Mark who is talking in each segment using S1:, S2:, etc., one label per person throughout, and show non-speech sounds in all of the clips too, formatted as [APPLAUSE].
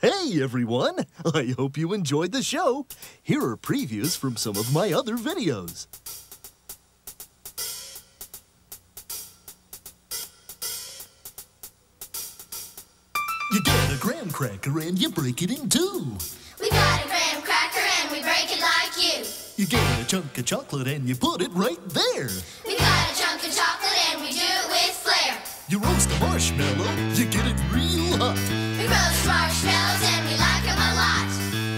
S1: Hey everyone! I hope you enjoyed the show. Here are previews from some of my other videos. You get a graham cracker and you break it in two.
S2: We got a graham cracker and we break it like you.
S1: You get a chunk of chocolate and you put it right there.
S2: We got a chunk of chocolate and we do it with flair.
S1: You roast a marshmallow, you get it real hot
S2: roast marshmallows and we like them a lot.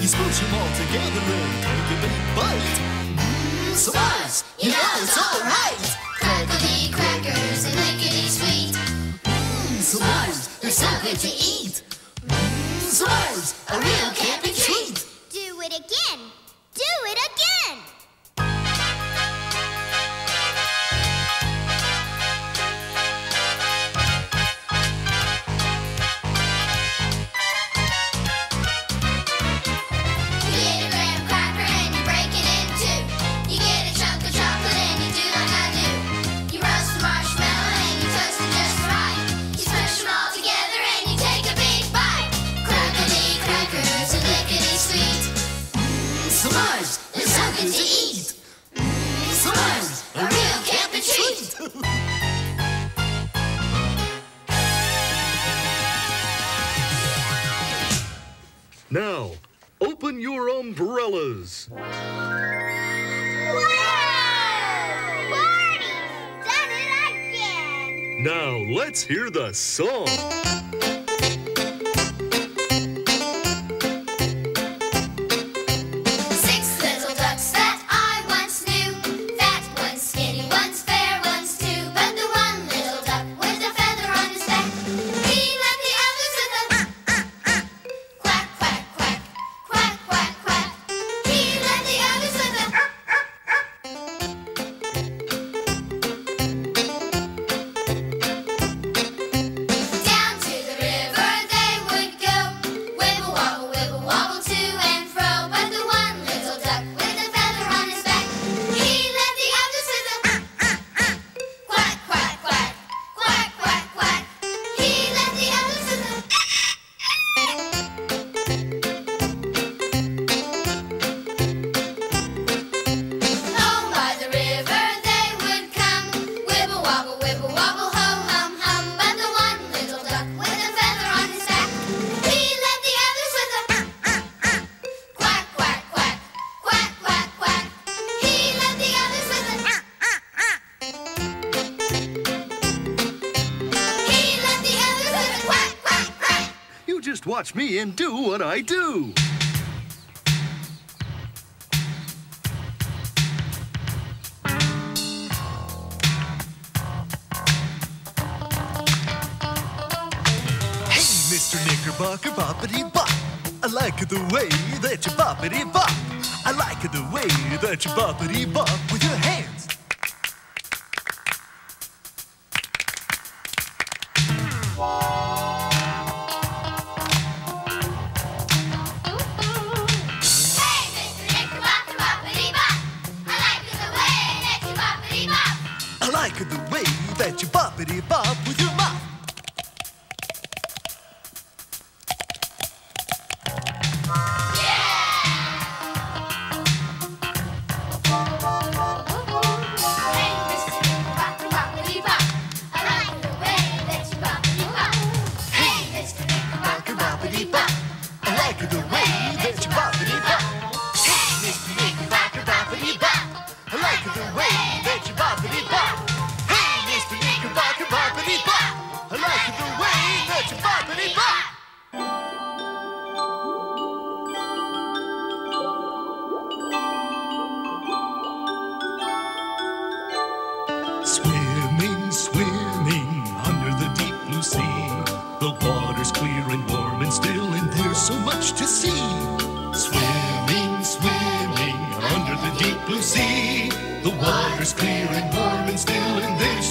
S1: You smoosh them all together and take a big bite.
S2: Mmm, s'mores, you know it's alright. Crackly crackers and lickety sweet. Mmm, s'mores, they're so good to eat. Mmm, s'mores, a real camping treat.
S3: Do it again. Do it again.
S4: hear the song. me and do what I do.
S1: Hey, Mr. Knickerbocker, boppity bop. I like the way that you boppity bop. I like the way that you boppity bop with your hands.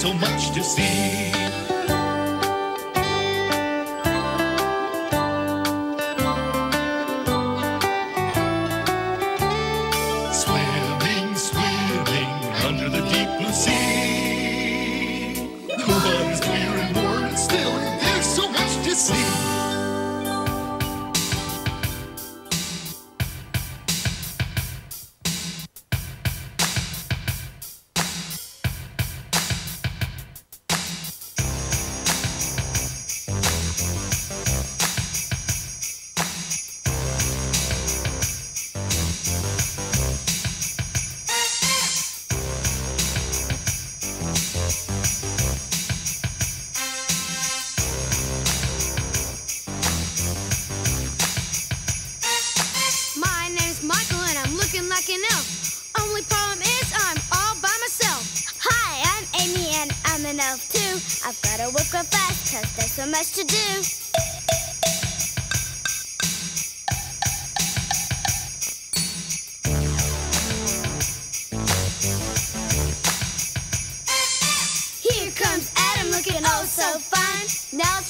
S1: so much to see.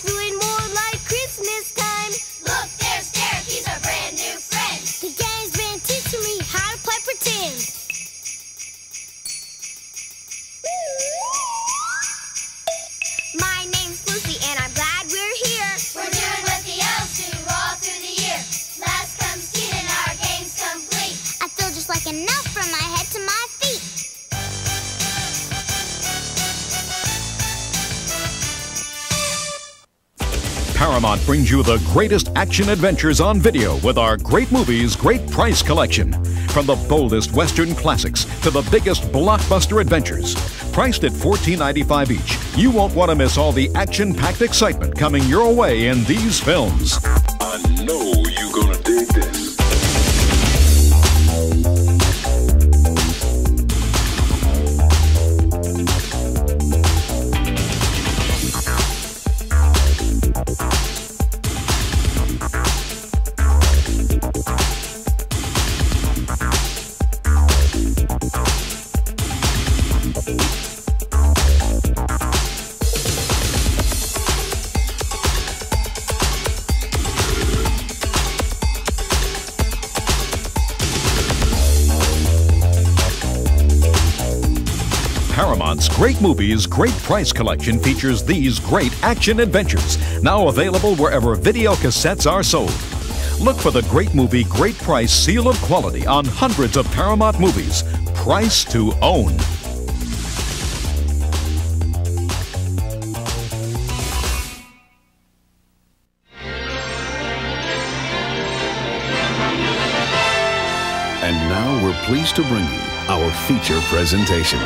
S4: Fine.
S5: You the greatest action adventures on video with our Great Movies, Great Price collection. From the boldest Western classics to the biggest blockbuster adventures. Priced at $14.95 each, you won't want to miss all the action packed excitement coming your way in these films. Paramount's Great Movies, Great Price collection features these great action adventures, now available wherever video cassettes are sold. Look for the Great Movie, Great Price seal of quality on hundreds of Paramount movies. Price to own.
S6: And now we're pleased to bring you our feature presentation.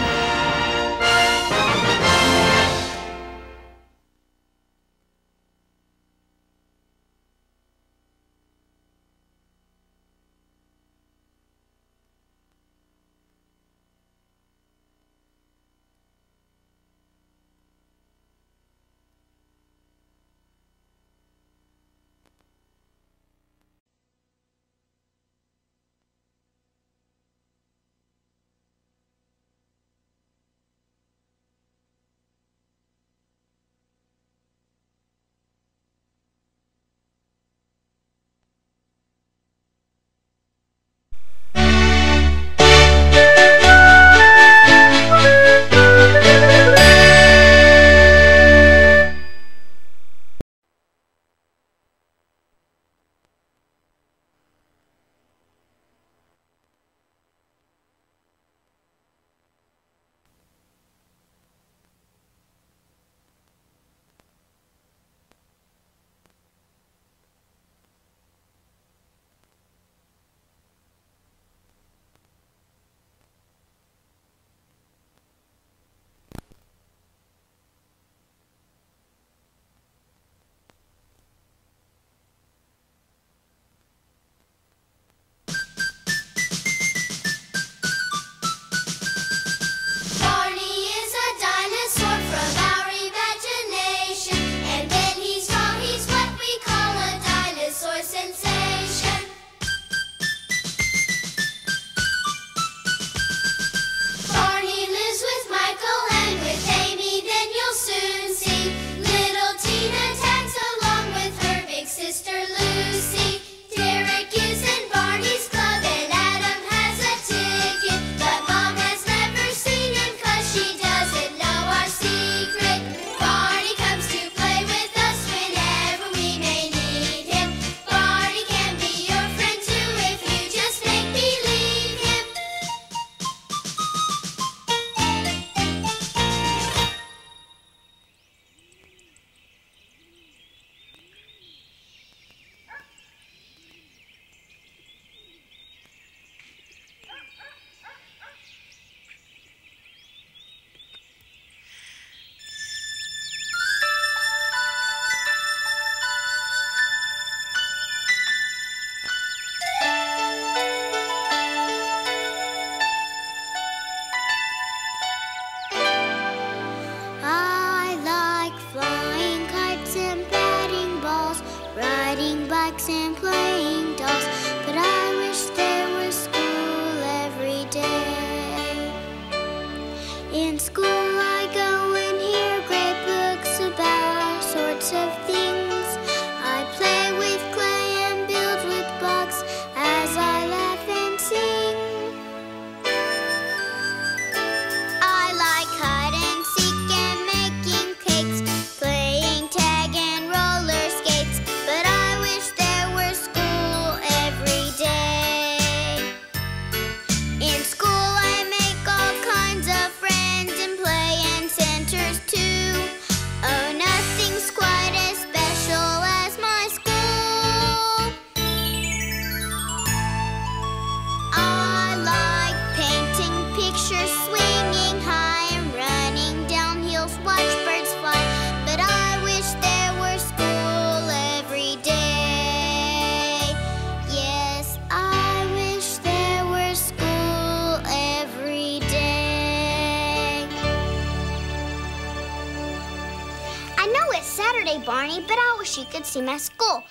S3: See my school.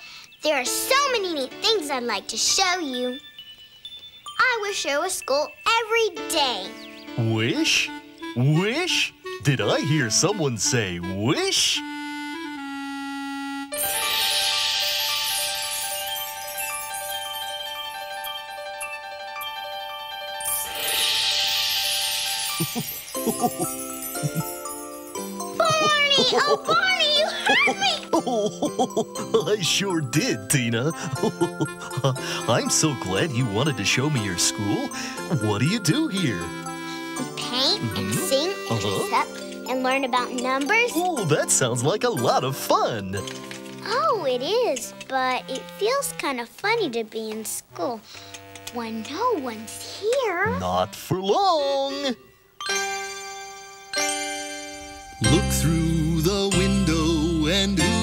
S3: There are so many neat things I'd like to show you. I wish there was school every day.
S1: Wish? Wish? Did I hear someone say wish?
S3: Barney! Oh, Barney, you hurt me!
S1: Oh, [LAUGHS] I sure did, Tina. [LAUGHS] I'm so glad you wanted to show me your school. What do you do here?
S3: We paint and sing and
S1: Uh-huh.
S3: dress up and learn about numbers.
S1: Oh, that sounds like a lot of fun.
S3: Oh, it is, but it feels kind of funny to be in school when no one's here.
S1: Not for long.
S7: And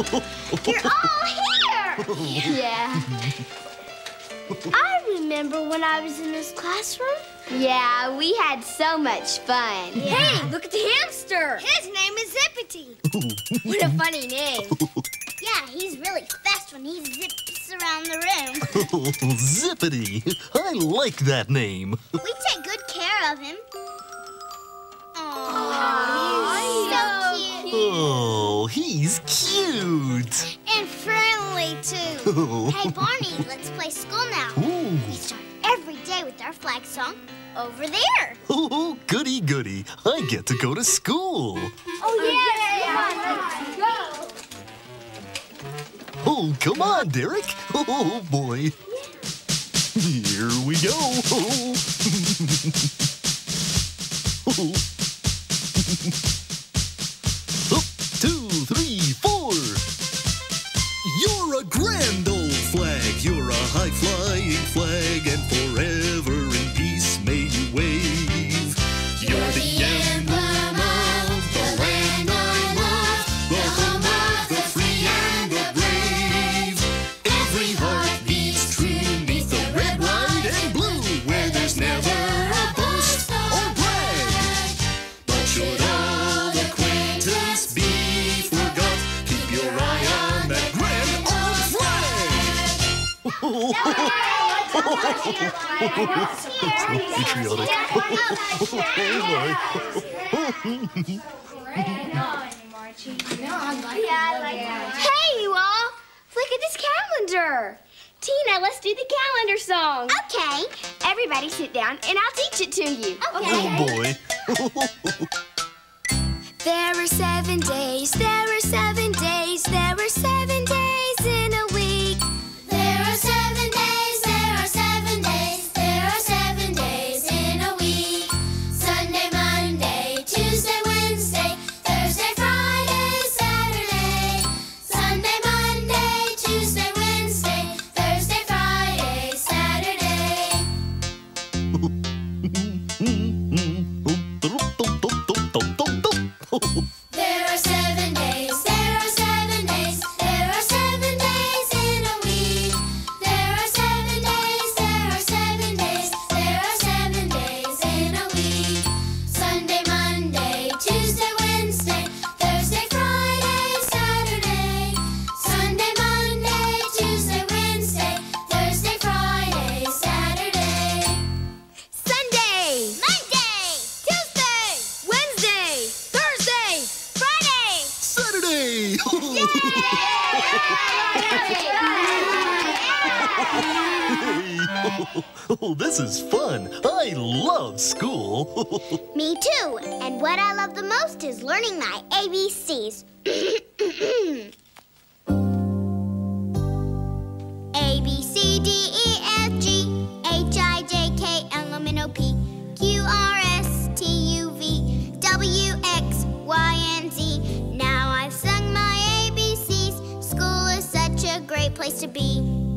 S3: You're all here! [LAUGHS]
S8: Yeah.
S3: I remember when I was in this classroom.
S8: Yeah, we had so much fun.
S3: Hey, look at the hamster! His name is Zippity. [LAUGHS]
S8: What a funny name. [LAUGHS]
S3: Yeah, he's really fast when he zips around the room.
S1: Zippity. I like that name.
S3: We take good care of him. Aww, so cute.
S1: Oh, he's cute.
S3: And friendly, too. [LAUGHS] Oh. hey, Barney, let's play school now.
S1: Ooh.
S3: We start every day with our flag song over there.
S1: Oh, goody goody. I get to go to school.
S3: Oh, on, let's go.
S1: Oh, come on, Derek. Oh, boy. Here we go. Oh. Up, [LAUGHS] oh. You're a grand old flag. You're a high flying flag.
S8: Hey, you all! Look at this calendar. Tina, let's do the calendar song.
S3: Okay.
S8: Everybody sit down and I'll teach it to you. Okay.
S1: Oh boy.
S4: There are seven days, there are seven days, there are seven days [LAUGHS]
S1: oh, this is fun. I love school. [LAUGHS]
S3: Me too. And what I love the most is learning my ABCs. [CLEARS THROAT] A B C D E F G H I J K L M N O P Q R S T U V W X Y and Z. Now I've sung my ABCs. School is such a great place to be.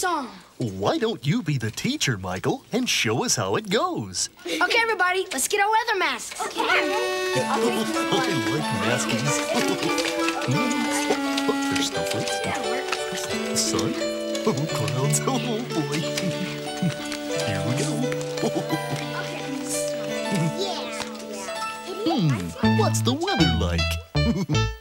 S9: Song.
S1: Why don't you be the teacher, Michael, and show us how it goes?
S9: Okay, everybody, let's get our weather masks. Okay.
S1: I [LAUGHS] like maskies. Oh, there's snowflakes. The sun. Oh, clouds. Oh, boy. Here we go. Hmm, what's the weather like? [LAUGHS]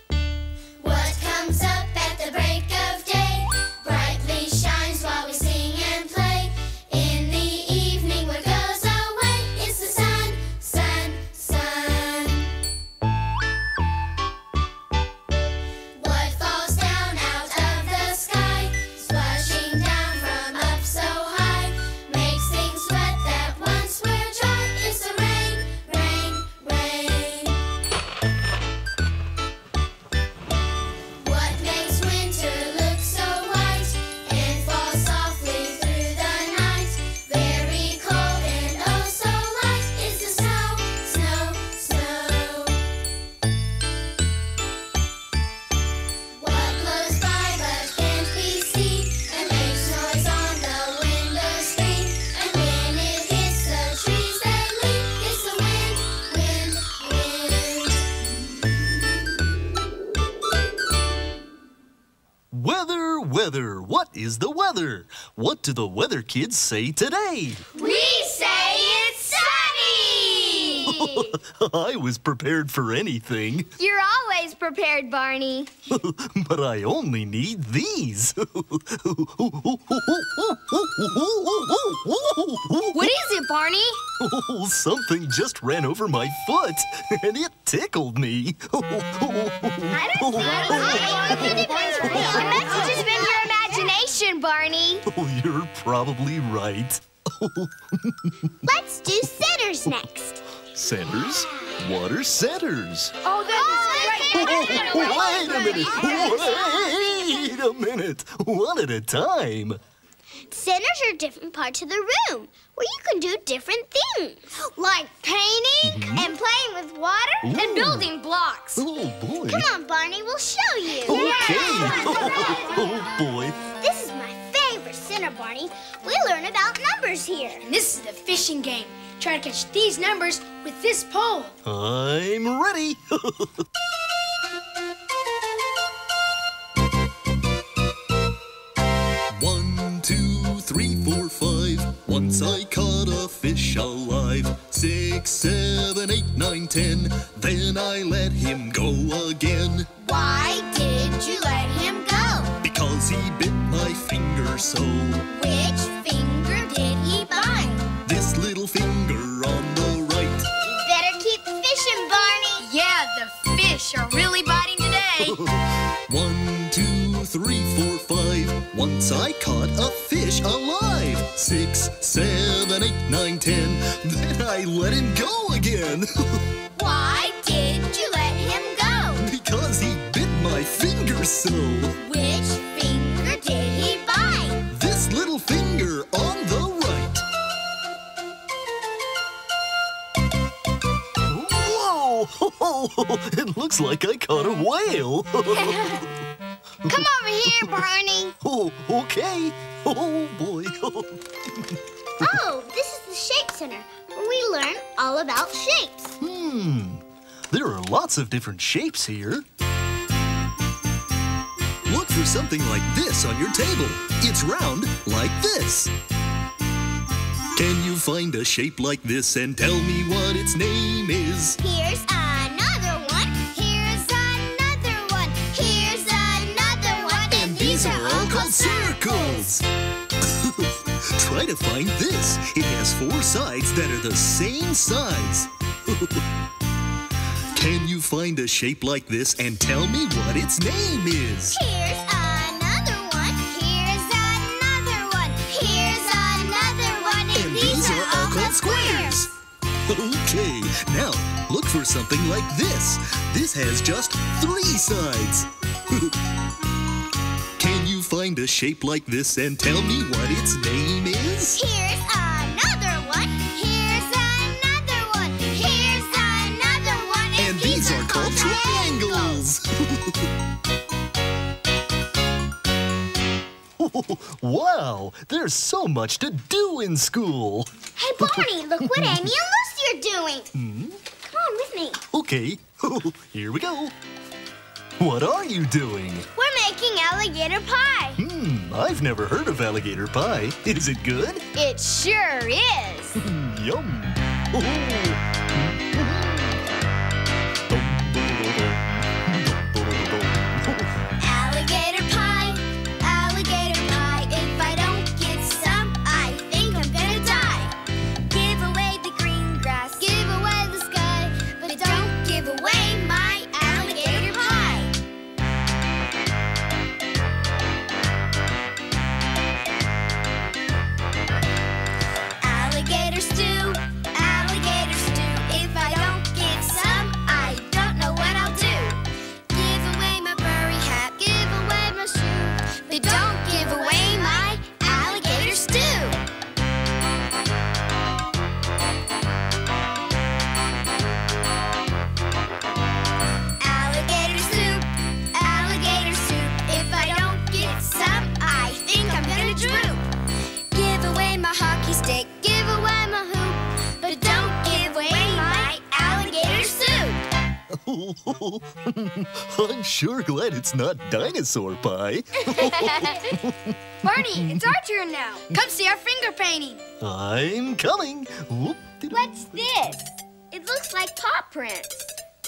S1: weather? What do the weather kids say today?
S4: We say it's sunny!
S1: I was prepared for anything,
S8: You're always prepared, Barney.
S1: but I only need these.
S8: What is it, Barney?
S1: Oh, something just ran over my foot, and it tickled me.
S8: I don't see The message been your imagination, Barney. [LAUGHS]
S1: Oh, you're probably right. [LAUGHS]
S3: Let's do centers next.
S1: Centers? What are centers?
S9: Oh, that is great.
S1: Wait a minute! Wait a minute! One at a time.
S3: Centers are different parts of the room where you can do different things.
S8: Like painting mm-hmm. and playing with water
S1: Ooh.
S8: and building blocks.
S1: Oh, boy.
S3: Come on, Barney, we'll show you.
S1: Okay. [LAUGHS] Oh, boy.
S3: We learn about numbers here.
S9: And this is the fishing game. Try to catch these numbers with this pole.
S1: I'm ready. [LAUGHS] One, two,
S3: three, four, five.
S1: Once I caught a fish alive.
S8: Six, seven, eight, nine,
S9: ten. Then I let him go again.
S1: Why did you let him go? Because he bit my finger so. Seven, eight, nine, ten. Then I let him go again. [LAUGHS]
S3: Why did you let him go?
S1: because he bit my finger so.
S3: Which finger did he bite?
S1: This little finger on the right. Whoa! [LAUGHS] It looks like I caught a whale. [LAUGHS]
S8: Come over here, Barney.
S1: oh, okay. Oh, boy.
S3: Oh, this is the Shape Center, where we learn all about shapes.
S1: Hmm. There are lots of different shapes here. Look for something like this on your table. It's round like this. Can you find a shape like this and tell me what its name is?
S3: Here's another one. Here's another one. Here's another one.
S1: And these are all called circles. Try to find this. It has four sides that are the same size. [LAUGHS] Can you find a shape like this and tell me what its name is?
S3: Here's another one. Here's another one. Here's another one.
S1: And these are all called squares. Okay, now look for something like this. This has just three sides. [LAUGHS] Find a shape like this and tell me what its name is?
S3: Here's another one. Here's another one. Here's another one.
S1: And these are called triangles. [LAUGHS] wow, there's so much to do in school.
S3: Hey, Barney, look what [LAUGHS] Amy and Luci are doing. Hmm? Come on with me.
S1: Okay, [LAUGHS] here we go. What are you doing?
S8: We're making alligator pie.
S1: Hmm, I've never heard of alligator pie. Is it good?
S8: It sure is. [LAUGHS]
S1: Yum. [LAUGHS]
S3: I'm
S1: sure glad it's not dinosaur pie. [LAUGHS]
S9: Barney, it's our turn now. Come see our finger painting.
S1: I'm coming.
S8: What's this? It looks like paw prints.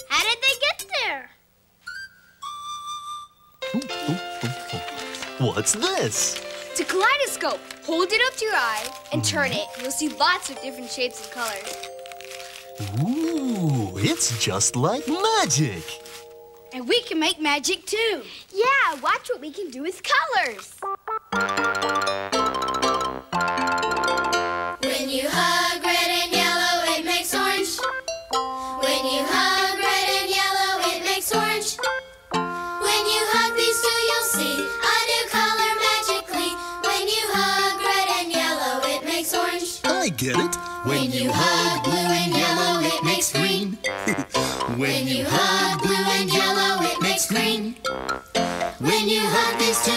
S8: How did they get there?
S1: What's this?
S9: It's a kaleidoscope. Hold it up to your eye and turn it. You'll see lots of different shapes and colors.
S1: Ooh, it's just like magic.
S9: And we can make magic too.
S8: Yeah, watch what we can do with colors.
S4: When you hug red and yellow, it makes orange. When you hug red and yellow, it makes orange. When you hug these two, you'll see a new color magically. When you hug red and yellow, it makes orange.
S1: I get it.
S4: When you hug these two,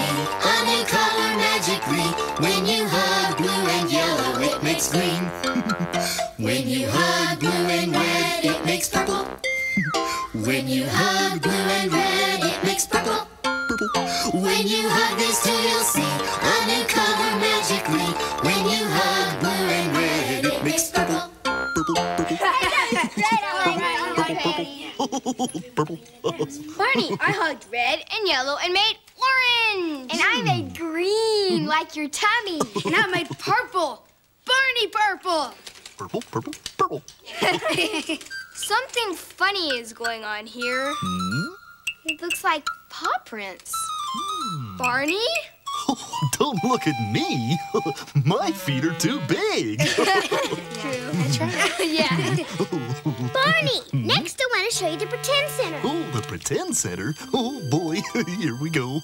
S4: a new color magically. When you hug blue and yellow, it makes green. [LAUGHS] When you hug blue and red, it makes purple. When you hug blue and red, it makes purple. When you hug these two, you'll see a new color magically. When you hug blue and red, it makes purple. [LAUGHS]
S1: Purple. [LAUGHS]
S9: Barney, [LAUGHS] I hugged red and yellow and made orange.
S8: And I made green.
S9: green like your tummy. And I made purple. Barney purple.
S1: Purple, purple, purple. [LAUGHS]
S9: Something funny is going on here. Hmm? It looks like paw prints. Hmm. Barney? [LAUGHS]
S1: Don't look at me. [LAUGHS] My feet are too big. [LAUGHS] True.
S9: Yeah.
S4: Barney, next I want to show you the pretend center.
S1: Oh, the pretend center. Oh boy, here we go.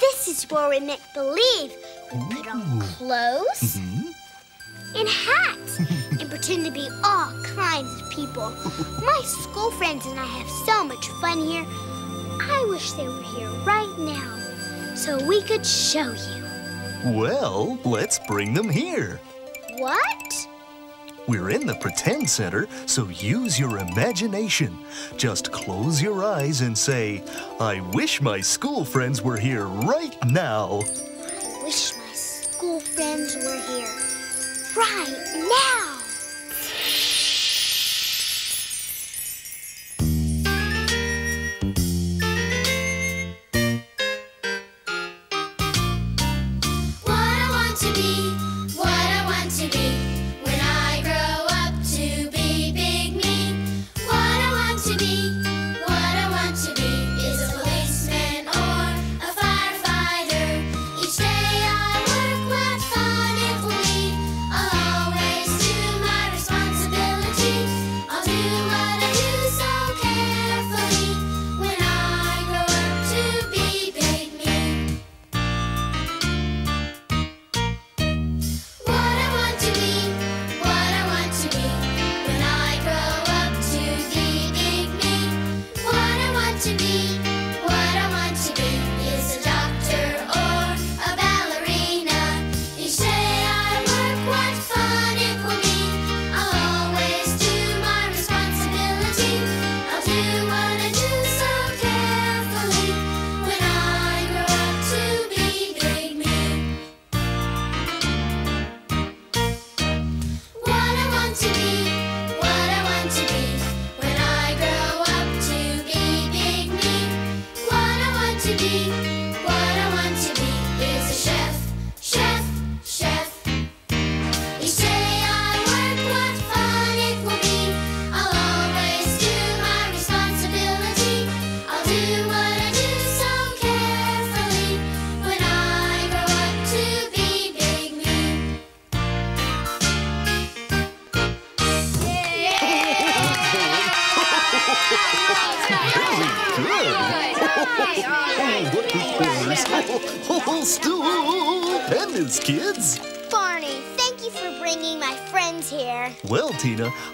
S4: This is where we make believe. We put on clothes and hats and pretend to be all kinds of people. My school friends and I have so much fun here. I wish they were here right now so we could show you.
S1: Well, let's bring them here.
S4: What?
S1: We're in the pretend center, so use your imagination. Just close your eyes and say, I wish my school friends were here right now.
S4: I wish my school friends were here right now.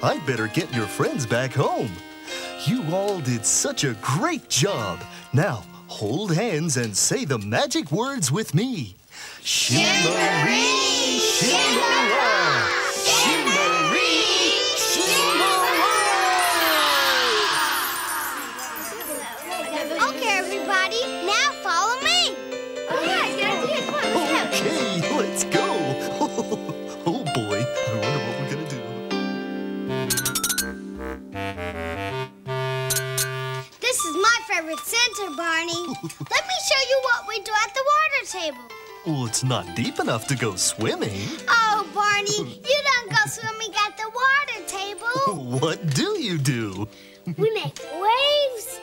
S1: I'd better get your friends back home. You all did such a great job. Now, hold hands and say the magic words with me. Shimmery, shimmery,
S4: Let me show you what we do at the water table.
S1: Well, it's not deep enough to go swimming.
S4: Oh, Barney, you don't go swimming at the water table. [LAUGHS]
S1: What do you do?
S4: We make waves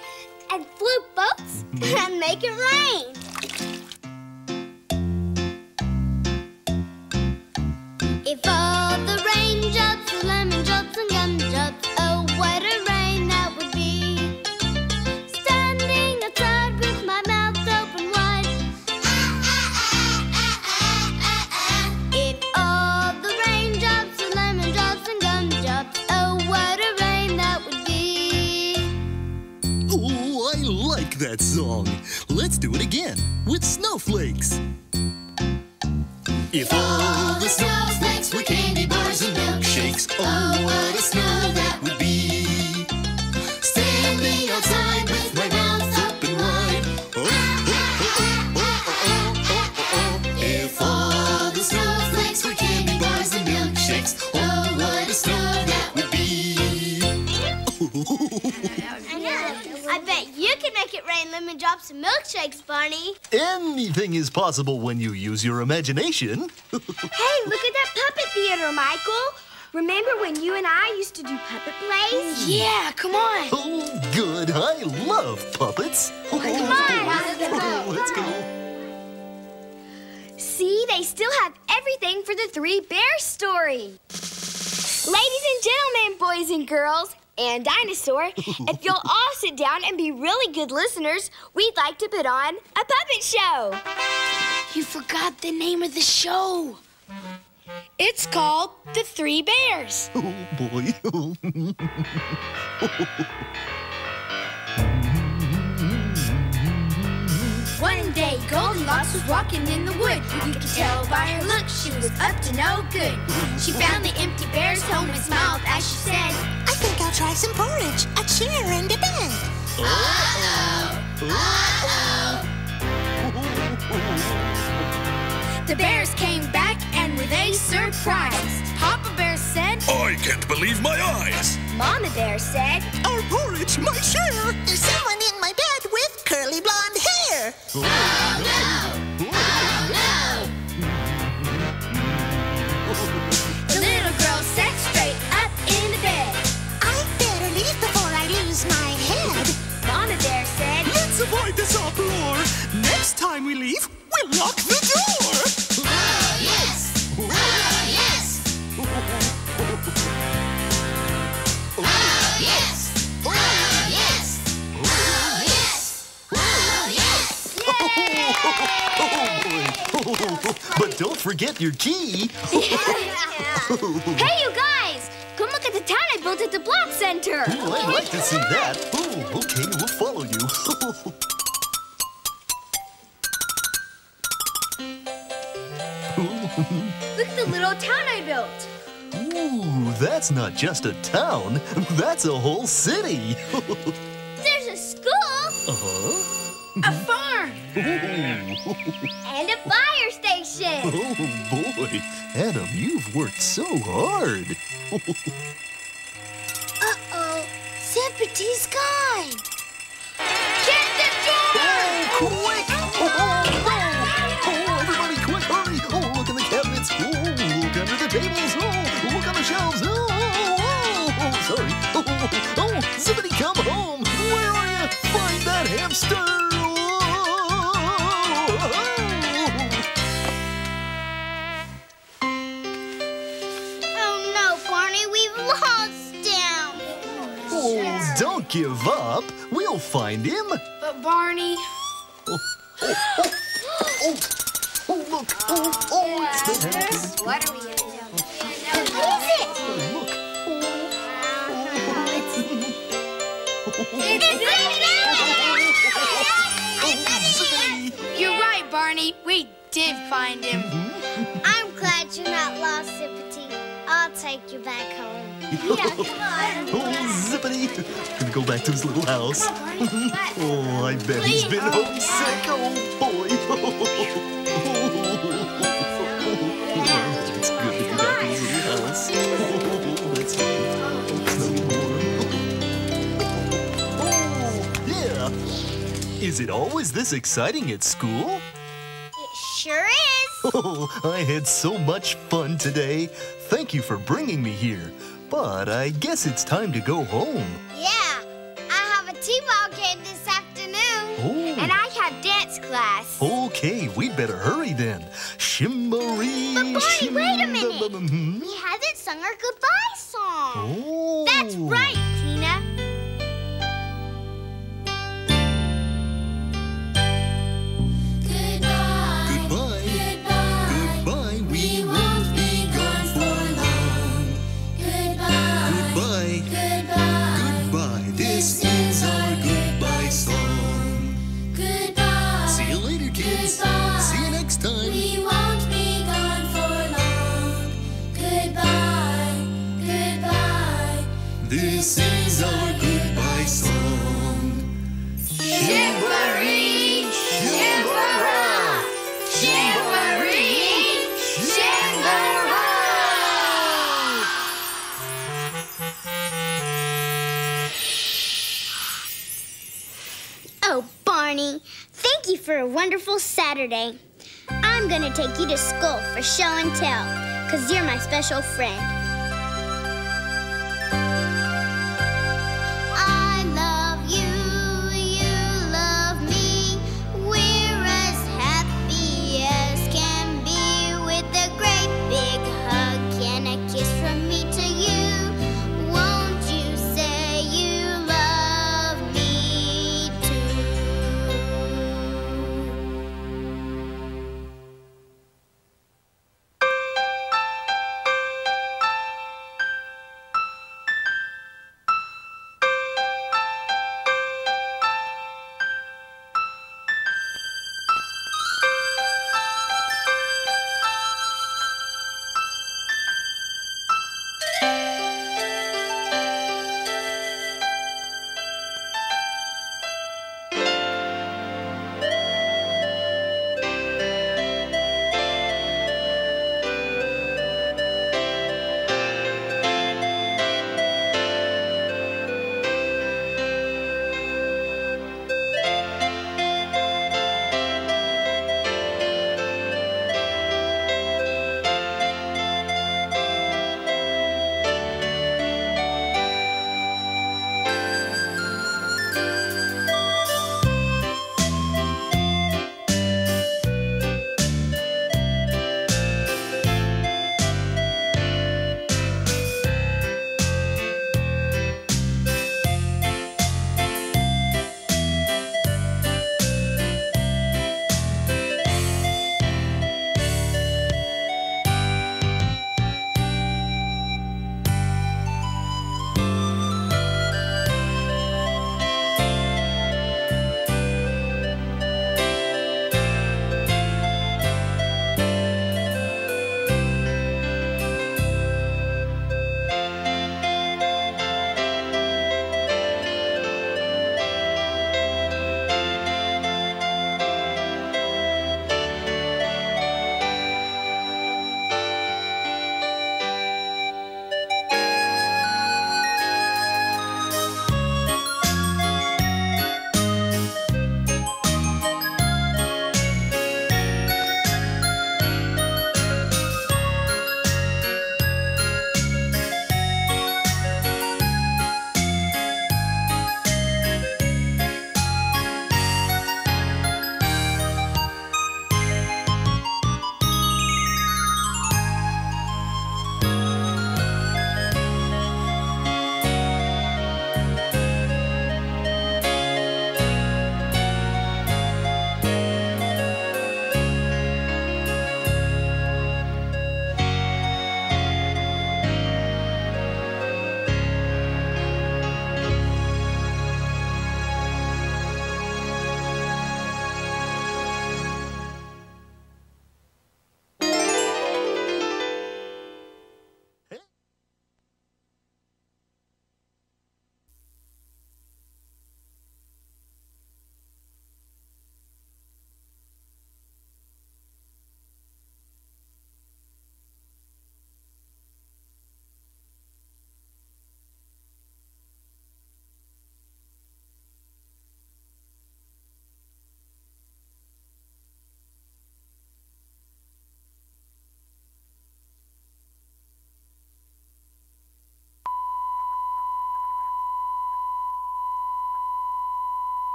S4: and float boats mm-hmm. and make it rain. That
S1: song. Let's do it again with snowflakes. If all the snowflakes were candy bars and milkshakes, oh, what a snow
S10: some milkshakes, Barney.
S1: Anything is possible when you use your imagination. [LAUGHS]
S4: Hey, look at that puppet theater, Michael. Remember when you and I used to do puppet plays? Yeah, come on.
S1: Oh, good. I love puppets.
S4: Come on.
S1: Oh, let's go.
S4: See, they still have everything for the Three Bears story. Ladies and gentlemen, boys and girls, and dinosaur, if you'll all sit down and be really good listeners, we'd like to put on a puppet show. You forgot the name of the show. It's called The Three Bears.
S1: Oh, boy. [LAUGHS]
S4: day, Goldilocks was walking in the wood. You could tell by her look she was up to no good. She found the empty bear's home and smiled as she said,
S11: I think I'll try some porridge, a chair, and a bed.
S4: The bears came back and were they surprised? Papa Bear said,
S12: I can't believe my eyes.
S4: Mama Bear said,
S11: Our porridge, my chair. There's someone in my bed with curly blonde hair.
S4: The little girl sat straight up in the bed.
S11: I'd better leave before I lose my head.
S4: Said,
S11: Let's avoid this uproar. Next time we leave, we'll lock the
S1: but don't forget your key. [LAUGHS]
S4: Hey, you guys! Come look at the town I built at the Block Center.
S1: Ooh, I'd like to see that. Ooh, okay, we'll follow you. [LAUGHS]
S4: Look at the little town I built.
S1: Ooh, that's not just a town. That's a whole city. [LAUGHS]
S4: There's a school,
S1: uh-huh.
S4: A farm, and a fire station.
S1: Oh, boy. Adam, you've worked so hard.
S4: Uh-oh, Zippity's gone.
S1: We'll find him.
S4: But Barney,
S1: Oh, look. Oh, oh, it's the hamster.
S4: what are we gonna do?
S3: Who is it?
S1: Oh, look.
S4: You're right, Barney. We did find him.
S3: I'm glad you're not lost, take you back home. [LAUGHS] Yeah, come on.
S1: Oh, zippity. Gonna go back to his little house. [LAUGHS] Oh, I bet he's been oh, homesick. Oh, boy. [LAUGHS] It's good to be back in his little house. Oh, that's Oh, yeah. Is it always this exciting at school?
S3: Sure is. [LAUGHS]
S1: Oh, I had so much fun today. Thank you for bringing me here. But I guess it's time to go home.
S3: Yeah, I have a T-ball game this afternoon.
S1: Oh.
S4: And I have dance class.
S1: Okay, we'd better hurry then. Shimmery.
S3: But Barney, wait a minute. [LAUGHS] We haven't sung our goodbye song.
S1: Oh.
S4: That's right,
S3: for a wonderful Saturday. I'm gonna take you to school for show and tell, cause you're my special friend.